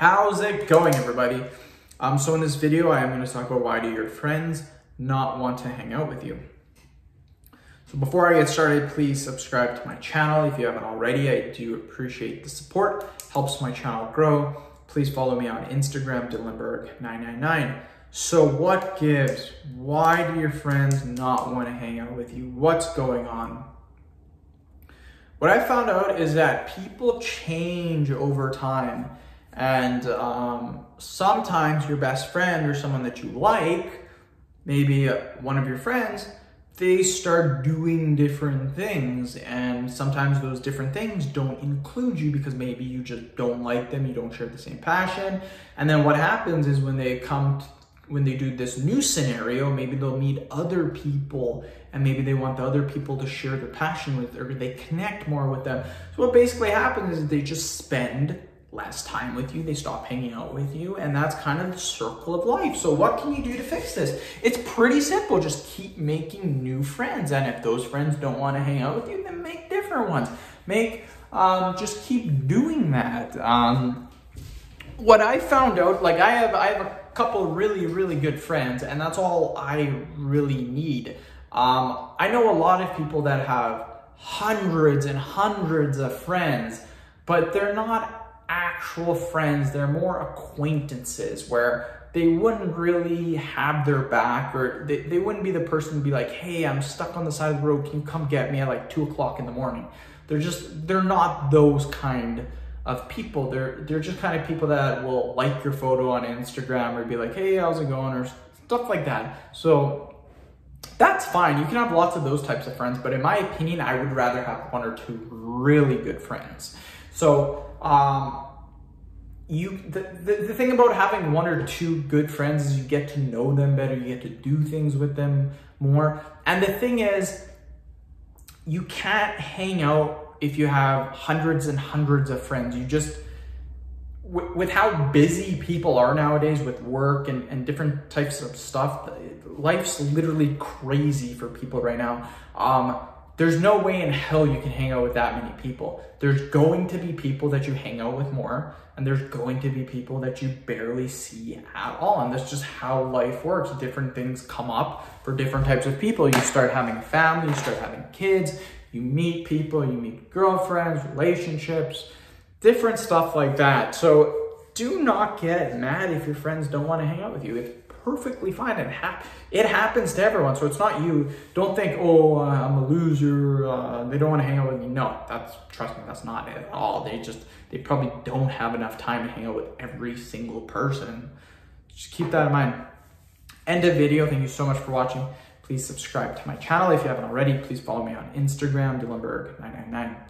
How's it going, everybody? Um, so in this video, I am going to talk about why do your friends not want to hang out with you. So before I get started, please subscribe to my channel if you haven't already. I do appreciate the support, helps my channel grow. Please follow me on Instagram, DylanBerg999. So what gives? Why do your friends not want to hang out with you? What's going on? What I found out is that people change over time. And um, sometimes your best friend or someone that you like, maybe one of your friends, they start doing different things. And sometimes those different things don't include you because maybe you just don't like them, you don't share the same passion. And then what happens is when they come, when they do this new scenario, maybe they'll meet other people and maybe they want the other people to share their passion with or they connect more with them. So what basically happens is they just spend less time with you, they stop hanging out with you, and that's kind of the circle of life. So, what can you do to fix this? It's pretty simple. Just keep making new friends, and if those friends don't want to hang out with you, then make different ones. Make um, just keep doing that. Um, what I found out, like I have, I have a couple really, really good friends, and that's all I really need. Um, I know a lot of people that have hundreds and hundreds of friends, but they're not actual friends, they're more acquaintances where they wouldn't really have their back or they, they wouldn't be the person to be like, hey, I'm stuck on the side of the road, can you come get me at like two o'clock in the morning? They're just, they're not those kind of people. They're, they're just kind of people that will like your photo on Instagram or be like, hey, how's it going? Or stuff like that. So that's fine. You can have lots of those types of friends, but in my opinion, I would rather have one or two really good friends. So um, you the, the, the thing about having one or two good friends is you get to know them better, you get to do things with them more. And the thing is, you can't hang out if you have hundreds and hundreds of friends. You just with, how busy people are nowadays with work and, and different types of stuff, life's literally crazy for people right now. Um, there's no way in hell you can hang out with that many people. There's going to be people that you hang out with more, and there's going to be people that you barely see at all. And that's just how life works. Different things come up for different types of people. You start having family, you start having kids, you meet people, you meet girlfriends, relationships, different stuff like that. So do not get mad if your friends don't want to hang out with you. It's perfectly fine. It, it happens to everyone. So it's not you. Don't think, oh, uh, I'm a loser. Uh, they don't want to hang out with me. No, that's, trust me, that's not it at all. They just, they probably don't have enough time to hang out with every single person. Just keep that in mind. End of video. Thank you so much for watching. Please subscribe to my channel if you haven't already. Please follow me on Instagram, DylanBerg999.